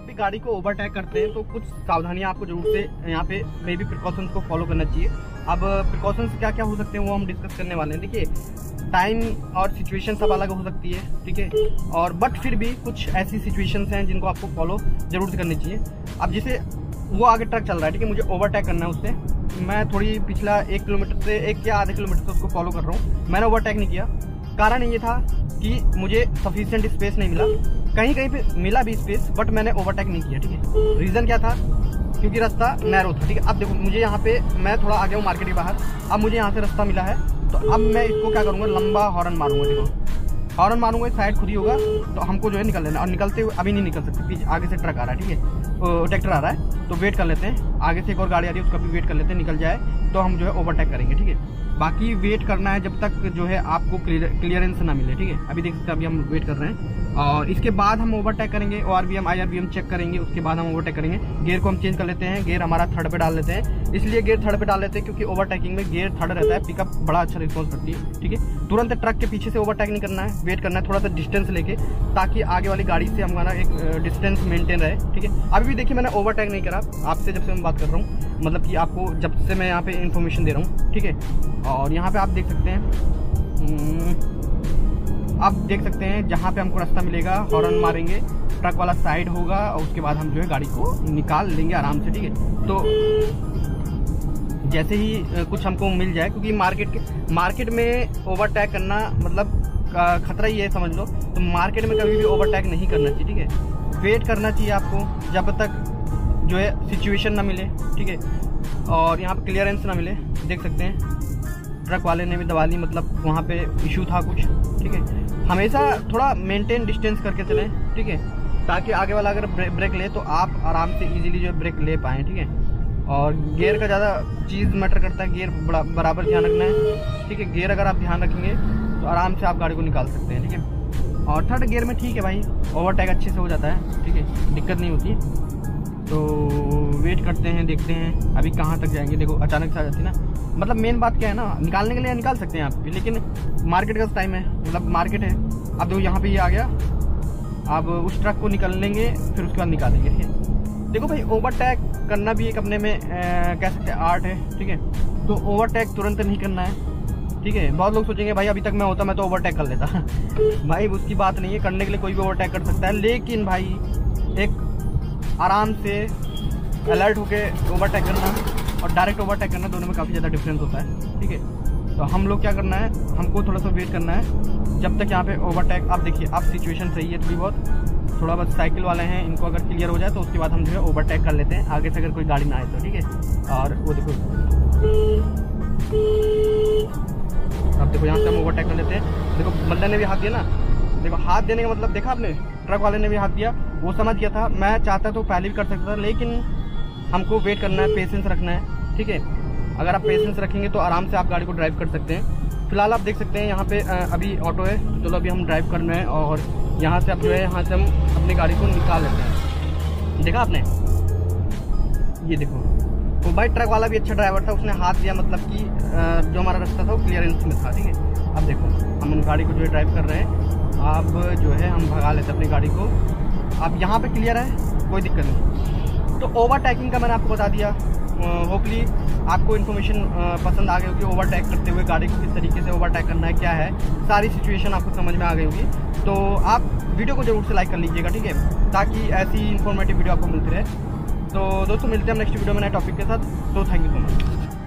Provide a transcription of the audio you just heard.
जब भी गाड़ी को ओवरटेक करते हैं तो कुछ सावधानियाँ आपको ज़रूर से यहाँ पे मे बी प्रिकॉशंस को फॉलो करना चाहिए। अब प्रिकॉशंस क्या क्या हो सकते हैं वो हम डिस्कस करने वाले हैं। देखिए टाइम और सिचुएशन सब अलग हो सकती है, ठीक है? और बट फिर भी कुछ ऐसी सिचुएशंस हैं जिनको आपको फॉलो ज़रूर से करनी चाहिए। अब जैसे वो आगे ट्रक चल रहा है, ठीक है? मुझे ओवरटेक करना है उससे। मैं थोड़ी पिछला एक किलोमीटर से एक या आधे किलोमीटर से उसको फॉलो कर रहा हूँ। मैंने ओवरटेक नहीं किया। कारण ये था कि मुझे सफिशियंट स्पेस नहीं मिला। कहीं कहीं पे मिला भी स्पेस बट मैंने ओवरटेक नहीं किया, ठीक है? रीज़न क्या था? क्योंकि रास्ता नैरो था, ठीक है? अब देखो, मुझे यहाँ पे, मैं थोड़ा आगे हूँ मार्केट के बाहर। अब मुझे यहाँ से रास्ता मिला है। तो अब मैं इसको क्या करूँगा? लंबा हॉर्न मारूँगा, देखो। हॉर्न मारूँगा साइड खुद ही होगा। तो हमको जो है निकल लेना और निकलते हुए अभी नहीं निकल सकते पीछे आगे से ट्रक आ रहा है, ठीक है? ट्रैक्टर आ रहा है। तो वेट कर लेते हैं। आगे से एक और गाड़ी आ रही है, उसका भी वेट कर लेते हैं, निकल जाए। तो हम जो है ओवरटेक करेंगे, ठीक है? बाकी वेट करना है जब तक जो है आपको क्लियरेंस ना मिले, ठीक है? अभी देख सकते अभी हम वेट कर रहे हैं। और इसके बाद हम ओवरटेक करेंगे O R B I R B M check करेंगे, उसके बाद हम ओवरटेक करेंगे। गेयर को हम चेंज कर लेते हैं गेयर हमारा थर्ड पे डाल लेते हैं। इसलिए गेयर थर्ड पे डाल लेते हैं क्योंकि ओवरटेकिंग में गेयर थर्ड रहता है पिकअप बड़ा अच्छा रिस्पॉन्स करती है, ठीक है? तुरंत ट्रक के पीछे से ओवरटेक नहीं करना है वेट करना है, थोड़ा सा डिस्टेंस लेके, ताकि आगे वाली गाड़ी से हमारा एक डिस्टेंस मेंटेन रहे, ठीक है? अभी भी देखिए मैंने ओवरटेक नहीं करा, आपसे जब से मैं बात कर रहा हूँ मतलब कि आपको जब से मैं यहाँ पे इन्फॉर्मेशन दे रहा हूँ ठीक है? और यहाँ पे आप देख सकते हैं हम्म, आप देख सकते हैं जहाँ पे हमको रास्ता मिलेगा हॉर्न मारेंगे ट्रक वाला साइड होगा और उसके बाद हम जो है गाड़ी को निकाल लेंगे आराम से ठीक है? तो जैसे ही कुछ हमको मिल जाए क्योंकि मार्केट मार्केट में ओवरटेक करना मतलब खतरा ही है समझ लो। तो मार्केट में कभी भी ओवरटेक नहीं करना चाहिए ठीक है? वेट करना चाहिए आपको जब तक जो है सिचुएशन ना मिले, ठीक है? और यहाँ पर क्लियरेंस ना मिले, देख सकते हैं। ट्रक वाले ने भी दबा ली मतलब वहाँ पे इशू था कुछ, ठीक है? हमेशा थोड़ा मेंटेन डिस्टेंस करके चलें, ठीक है? ताकि आगे वाला अगर ब्रेक ले तो आप आराम से इजीली जो है ब्रेक ले पाएँ, ठीक है? और गियर का ज़्यादा चीज़ मैटर करता है गियर बराबर ध्यान रखना है, ठीक है? गियर अगर आप ध्यान रखेंगे तो आराम से आप गाड़ी को निकाल सकते हैं, ठीक है? और थर्ड गियर में ठीक है भाई ओवरटेक अच्छे से हो जाता है, ठीक है? दिक्कत नहीं होती। तो वेट करते हैं, देखते हैं, अभी कहाँ तक जाएँगे? देखो, अचानक से आ जाती है ना। मतलब मेन बात क्या है ना, निकालने के लिए निकाल सकते हैं आप, लेकिन मार्केट का टाइम है मतलब मार्केट है। अब देखो, यहाँ पे ये आ गया। अब उस ट्रक को निकल लेंगे फिर उसके बाद निकालेंगे, ठीक है? देखो भाई ओवरटेक करना भी एक अपने में कह सकते हैं आर्ट है, ठीक है? तो ओवरटेक तुरंत नहीं करना है, ठीक है? बहुत लोग सोचेंगे, भाई, अभी तक मैं होता, मैं तो ओवरटेक कर लेता। भाई, उसकी बात नहीं है, करने के लिए कोई भी ओवरटेक कर सकता है, लेकिन भाई, एक आराम से अलर्ट होके ओवरटेक करना और डायरेक्ट ओवरटेक करना दोनों में काफ़ी ज़्यादा डिफरेंस होता है, ठीक है? तो हम लोग क्या करना है, हमको थोड़ा सा वेट करना है। जब तक यहाँ पे ओवरटेक आप देखिए अब सिचुएशन सही है थोड़ी बहुत। थोड़ा बहुत साइकिल वाले हैं, इनको अगर क्लियर हो जाए तो उसके बाद हम जो है ओवरटेक कर लेते हैं, आगे से अगर कोई गाड़ी ना आए तो ठीक है? और वो देखो। अब देखो, यहाँ से हम ओवरटेक कर लेते हैं। देखो, बंदे ने भी हाथ दिया ना? देखो, हाथ देने का मतलब देखा आपने? ट्रक वाले ने भी हाथ दिया। वो समझ गया था। मैं चाहता तो पहले भी कर सकता था, लेकिन हमको वेट करना है पेशेंस रखना है, ठीक है? अगर आप पेशेंस रखेंगे तो आराम से आप गाड़ी को ड्राइव कर सकते हैं। फ़िलहाल आप देख सकते हैं यहाँ पे अभी ऑटो है तो चलो अभी हम ड्राइव करना है और यहाँ से अब जो है, यहाँ से हम अपनी गाड़ी को निकाल लेते हैं। देखा आपने? ये देखो। तो भाई ट्रक वाला भी अच्छा ड्राइवर था, उसने हाथ दिया मतलब कि जो हमारा रास्ता था वो क्लियरेंस में था, ठीक है? अब देखो, हम उन गाड़ी को जो है ड्राइव कर रहे हैं। अब जो है, हम भगा लेते अपनी गाड़ी को। अब यहाँ पे क्लियर है? कोई दिक्कत नहीं। तो ओवरटेकिंग का मैंने आपको बता दिया। होपली आपको इन्फॉर्मेशन पसंद आ गई होगी ओवरटेक करते हुए गाड़ी को किस तरीके से ओवरटेक करना है, क्या है। सारी सिचुएशन आपको समझ में आ गई होगी। तो आप वीडियो को ज़रूर से लाइक कर लीजिएगा, ठीक है? ताकि ऐसी इन्फॉर्मेटिव वीडियो आपको मिलती रहे। तो दोस्तों, मिलते हैं नेक्स्ट वीडियो में नए टॉपिक के साथ। तो थैंक यू सो मच